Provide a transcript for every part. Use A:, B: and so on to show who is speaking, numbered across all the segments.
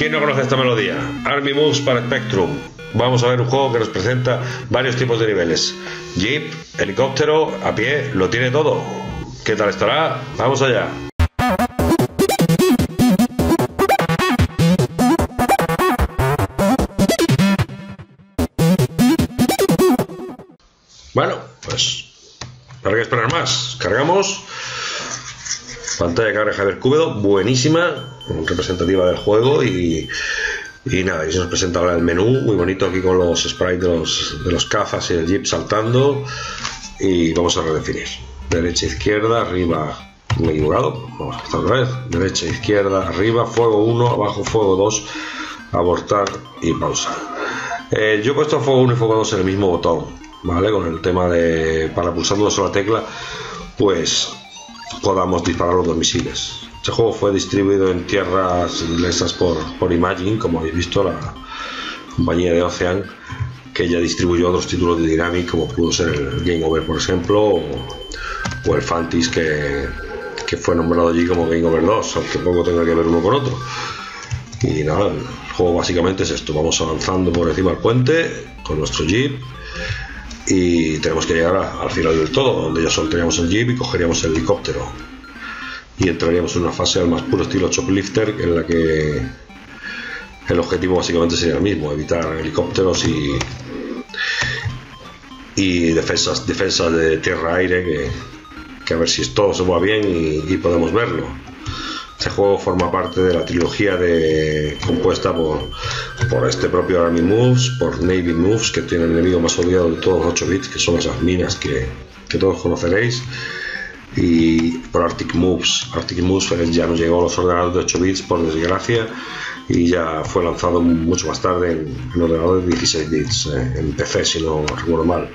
A: ¿Quién no conoce esta melodía? Army Moves para Spectrum. Vamos a ver un juego que nos presenta varios tipos de niveles. Jeep, helicóptero, a pie, lo tiene todo. ¿Qué tal estará? Vamos allá. Bueno, pues para qué esperar más. Cargamos. Pantalla de carga Javier Cúbedo, buenísima, representativa del juego y, nada, y se nos presenta ahora el menú, muy bonito aquí con los sprites de los, de los cazas y el jeep saltando y vamos a redefinir. Derecha, izquierda, arriba, me he equivocado, vamos a empezar otra vez. Derecha, izquierda, arriba, fuego 1, abajo fuego 2, abortar y pausa. Eh, yo he puesto fuego 1 y fuego 2 en el mismo botón, ¿vale? Con el tema de para pulsar una sola tecla, pues podamos disparar los dos misiles. Este juego fue distribuido en tierras inglesas por, por Imagine, como habéis visto, la compañía de Ocean, que ya distribuyó otros títulos de Dynamic, como pudo ser el Game Over, por ejemplo, o, o el Fantis, que, que, fue nombrado allí como Game Over 2, aunque poco tenga que ver uno con otro. Y nada, el juego básicamente es esto: vamos avanzando por encima del puente con nuestro Jeep y tenemos que llegar a, al final del todo, donde ya soltaríamos el jeep y cogeríamos el helicóptero. Y entraríamos en una fase al más puro estilo Choplifter, en la que el objetivo básicamente sería el mismo, evitar helicópteros y, y defensas, defensas de tierra-aire, que, que, a ver si todo se va bien y, y podemos verlo. Este juego forma parte de la trilogía de, compuesta por, por este propio Army Moves, por Navy Moves, que tiene el enemigo más odiado de todos los 8 bits, que son esas minas que, todos conoceréis, y por Arctic Moves. Arctic Moves ya no llegó a los ordenadores de 8 bits, por desgracia, y ya fue lanzado mucho más tarde en, en ordenadores de 16 bits, eh, en PC, si no recuerdo mal.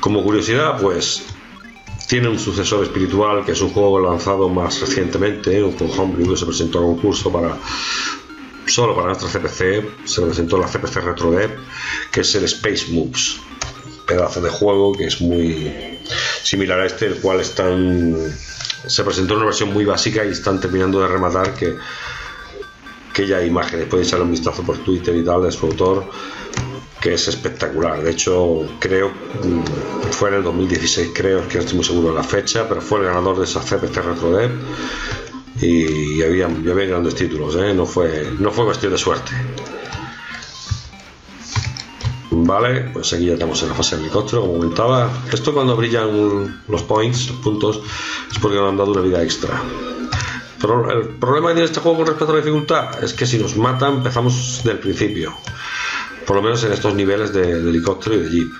A: Como curiosidad, pues tiene un sucesor espiritual que es un juego lanzado más recientemente, juego homebrew que se presentó a concurso para solo para nuestra CPC, se presentó la CPC RetroDev, que es el Space Moves, pedazo de juego que es muy similar a este, el cual están se presentó en una versión muy básica y están terminando de rematar que que ya hay imágenes, podéis echarle un vistazo por Twitter y tal de su autor que es espectacular. De hecho, creo, fue en el 2016, creo, que no estoy muy seguro de la fecha, pero fue el ganador de esa CPC RetroDev y había, había grandes títulos, ¿eh? no, fue, no fue cuestión de suerte. Vale, pues aquí ya estamos en la fase del helicóptero, como comentaba. Esto cuando brillan los points, los puntos, es porque nos han dado una vida extra. Pero el problema que tiene este juego con respecto a la dificultad es que si nos matan empezamos del principio por lo menos en estos niveles de, de helicóptero y de jeep.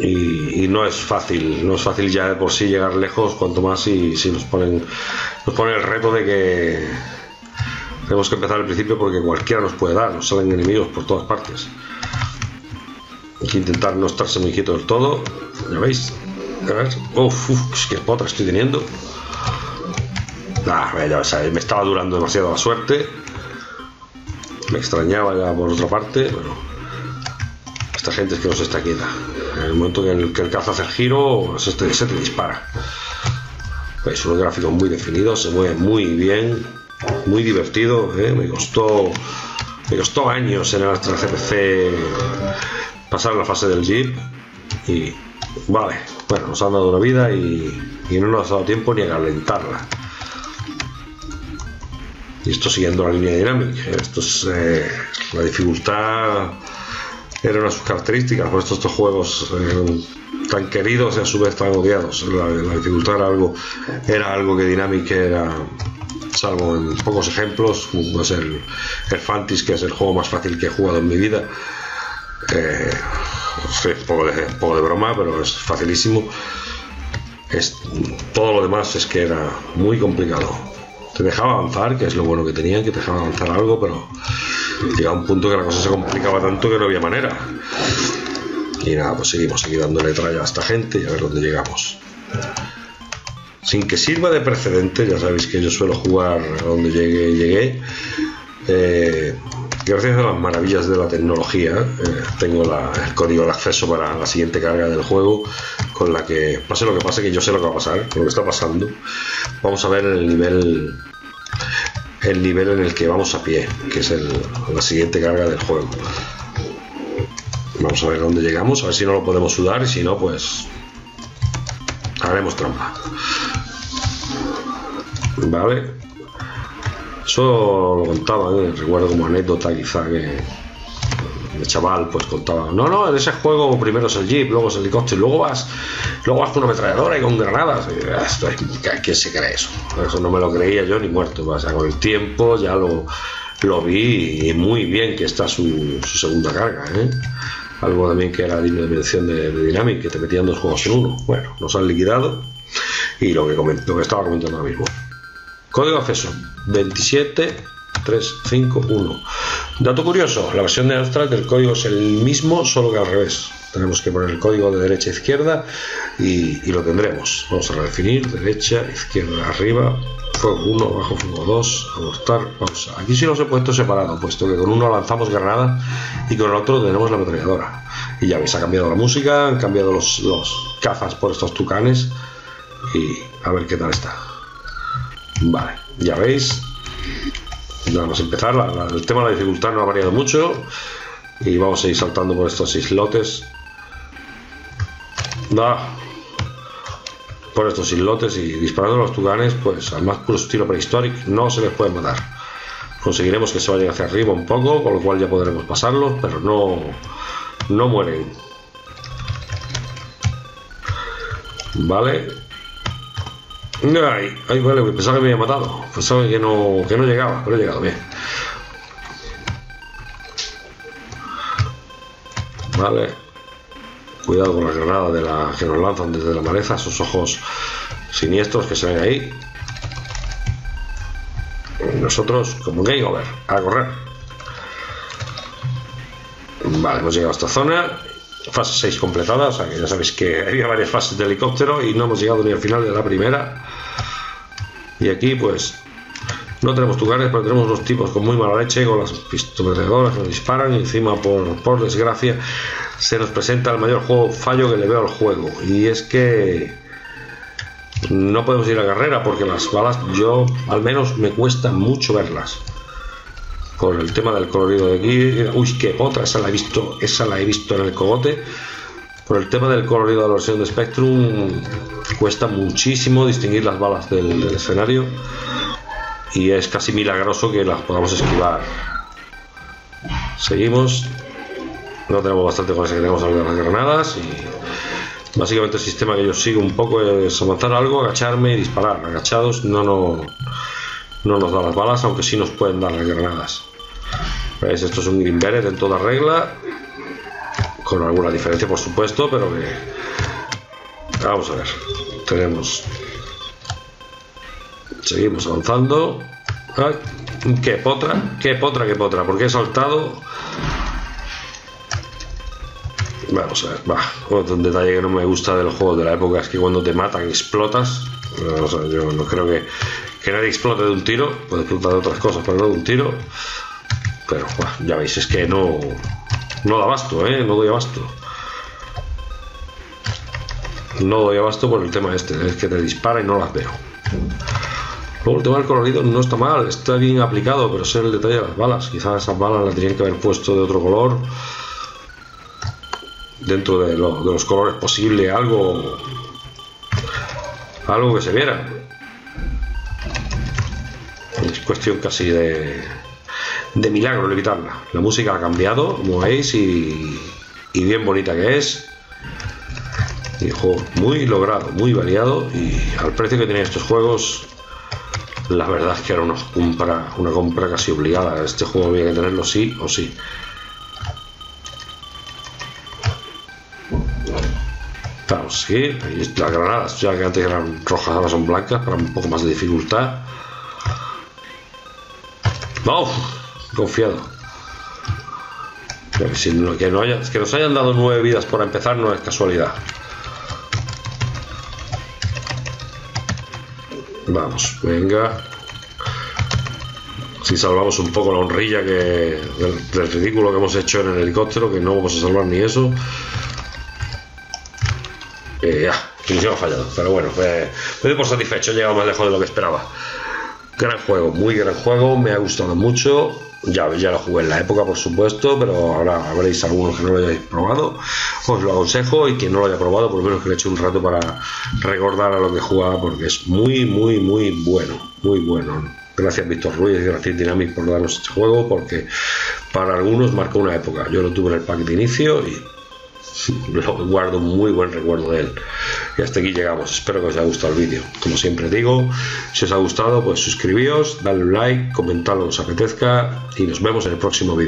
A: Y, no es fácil, no es fácil ya de por sí llegar lejos, cuanto más si, si nos ponen nos ponen el reto de que tenemos que empezar al principio porque cualquiera nos puede dar, nos salen enemigos por todas partes. Hay que intentar no estarse muy quieto del todo, ya veis. A ver, uf, uf, qué potra estoy teniendo. Me estaba durando demasiado la suerte me extrañaba ya por otra parte, bueno, esta gente es que no se está quieta. En el momento que el, que el caza hace el giro, se te, dispara. Veis unos gráficos muy definidos, se mueve muy bien, muy divertido. ¿eh? Me costó me costó años en el Astra CPC pasar la fase del Jeep y vale, bueno, nos han dado una vida y, y no nos ha dado tiempo ni a calentarla y esto siguiendo la línea dinámica. Esto es eh, la dificultad era una de sus características, por esto estos juegos eh, tan queridos y a su vez tan odiados. La, la, dificultad era algo, era algo que Dynamic era, salvo en pocos ejemplos, como es el, el Fantis, que es el juego más fácil que he jugado en mi vida. Eh, sí, poco, de, poco de broma, pero es facilísimo. Es, todo lo demás es que era muy complicado te dejaba avanzar, que es lo bueno que tenía, que te dejaba avanzar algo, pero llegaba un punto que la cosa se complicaba tanto que no había manera. Y nada, pues seguimos aquí dándole tralla a esta gente y a ver dónde llegamos. Sin que sirva de precedente, ya sabéis que yo suelo jugar a donde llegué, llegué. Eh, gracias a las maravillas de la tecnología, eh, tengo el código de acceso para la siguiente carga del juego, con la que, pase lo que pase, que yo sé lo que va a pasar, lo que está pasando. Vamos a ver el nivel el nivel en el que vamos a pie, que es la siguiente carga del juego. Vamos a ver dónde llegamos, a ver si no lo podemos sudar y si no, pues haremos trampa. Vale. Eso lo contaba, ¿eh? recuerdo como anécdota quizá que de chaval pues contaba, no, no, en ese juego primero es el jeep, luego es el helicóptero, y luego vas, luego vas con una ametralladora y con granadas. Y, ¿Quién se cree eso? Eso no me lo creía yo ni muerto. O sea, con el tiempo ya lo, lo vi y muy bien que está su, segunda carga. ¿eh? Algo también que era digno de mención de, Dynamic, que te metían dos juegos en uno. Bueno, nos han liquidado y lo que, lo que estaba comentando ahora mismo. Código de acceso 27351. Dato curioso, la versión de Amstrad del código es el mismo, solo que al revés. Tenemos que poner el código de derecha a izquierda y, lo tendremos. Vamos a redefinir, derecha, izquierda, arriba, fuego 1, bajo fuego 2, abortar, pausa. Aquí sí los he puesto separado, puesto que con uno lanzamos granada y con el otro tenemos la ametralladora. Y ya veis, ha cambiado la música, han cambiado los, los cazas por estos tucanes y a ver qué tal está. Vale, ya veis, vamos a empezar. el tema de la dificultad no ha variado mucho. Y vamos a ir saltando por estos islotes. por estos islotes y disparando los tuganes, pues al más puro estilo prehistórico, no se les puede matar. Conseguiremos que se vayan hacia arriba un poco, con lo cual ya podremos pasarlos, pero no, no mueren. Vale, Ay, ay, vale, pensaba que me había matado. Pensaba que no, que no llegaba, pero he llegado bien. Vale. Cuidado con la granada de la que nos lanzan desde la maleza, esos ojos siniestros que se ven ahí. nosotros, como game over, a correr. Vale, hemos llegado a esta zona fase 6 completada, o sea que ya sabéis que había varias fases de helicóptero y no hemos llegado ni al final de la primera. Y aquí pues no tenemos tucanes, pero tenemos unos tipos con muy mala leche, con las pistoleadoras que nos disparan y encima por, por desgracia se nos presenta el mayor juego fallo que le veo al juego. Y es que no podemos ir a carrera porque las balas yo al menos me cuesta mucho verlas por el tema del colorido de aquí. Uy, qué otra, esa la he visto, esa la he visto en el cogote. Por el tema del colorido de la versión de Spectrum, cuesta muchísimo distinguir las balas del, escenario y es casi milagroso que las podamos esquivar. Seguimos, no tenemos bastante con ese que tenemos las granadas y básicamente el sistema que yo sigo un poco es avanzar algo, agacharme y disparar. Agachados no, no, no nos da las balas, aunque sí nos pueden dar las granadas. ¿Veis? Esto es un Green en toda regla, con alguna diferencia por supuesto, pero que... Vamos a ver, tenemos... Seguimos avanzando. Ay, ¡Qué potra! ¡Qué potra, qué potra! Porque he saltado... Vamos a ver, va. Otro detalle que no me gusta del juego de la época es que cuando te matan explotas. yo no creo que, que nadie explote de un tiro, puede explotar de otras cosas, pero no de un tiro. Pero ya veis, es que no, no da abasto, ¿eh? No doy abasto. No doy abasto por el tema este, es que te dispara y no las veo. Luego el tema del colorido no está mal, está bien aplicado, pero sé el detalle de las balas. Quizás esas balas las tenían que haber puesto de otro color. Dentro de, de los colores posible, algo. Algo que se viera cuestión casi de, de milagro evitarla. La música ha cambiado, como veis, y, y bien bonita que es. Y juego muy logrado, muy variado. Y al precio que tienen estos juegos, la verdad es que era una compra, una compra casi obligada. Este juego había que tenerlo sí o sí. Vamos a seguir. Las granadas, ya que antes eran rojas, ahora son blancas, para un poco más de dificultad. ¡No! Confiado. que, que, no que nos hayan dado nueve vidas por empezar no es casualidad. Vamos, venga. Si salvamos un poco la honrilla que, del, ridículo que hemos hecho en el helicóptero, que no vamos a salvar ni eso. Eh, misión ha fallado. Pero bueno, me, me doy por satisfecho, he llegado más lejos de lo que esperaba. Gran juego, muy gran juego, me ha gustado mucho. Ya, ya lo jugué en la época, por supuesto, pero ahora habréis algunos que no lo hayáis probado. Os lo aconsejo y quien no lo haya probado, por lo menos que le eche un rato para recordar a lo que jugaba, porque es muy, muy, muy bueno. Muy bueno. Gracias Víctor Ruiz gracias Dynamic por darnos este juego, porque para algunos marcó una época. Yo lo tuve en el pack de inicio y guardo un muy buen recuerdo de él. Y hasta aquí llegamos. Espero que os haya gustado el vídeo. Como siempre digo, si os ha gustado, pues suscribíos, dadle un like, comentad lo que os apetezca y nos vemos en el próximo vídeo.